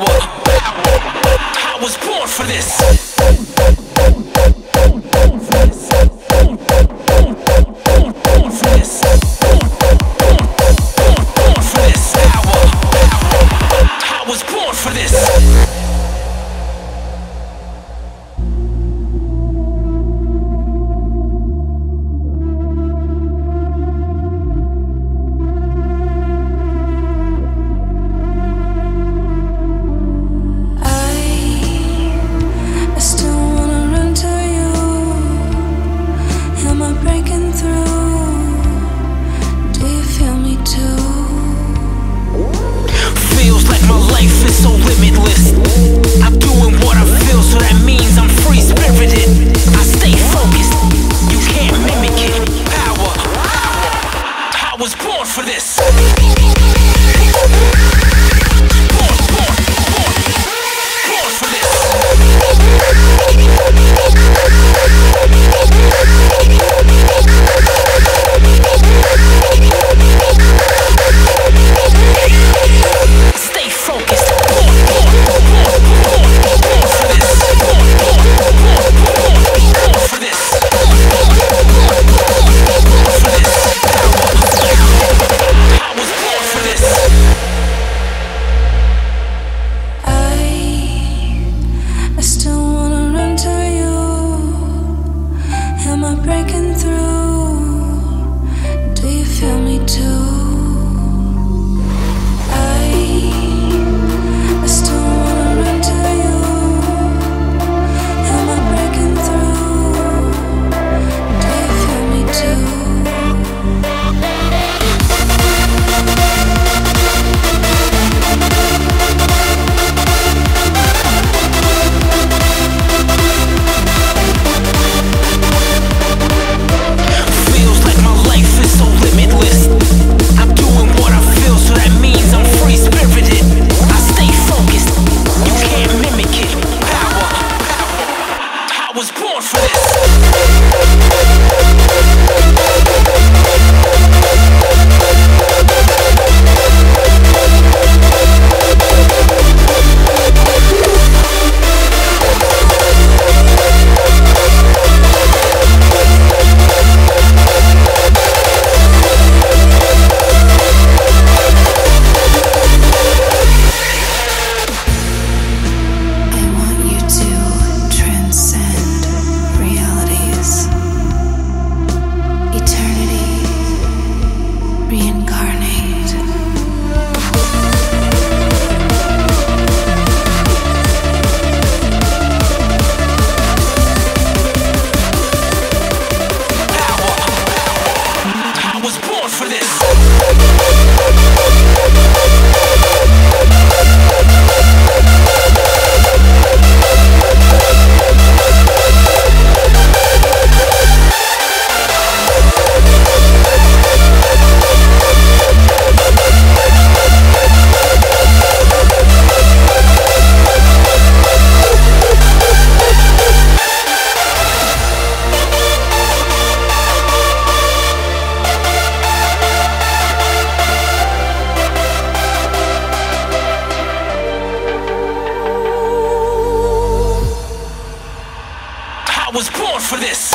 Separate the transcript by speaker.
Speaker 1: power I was born for this.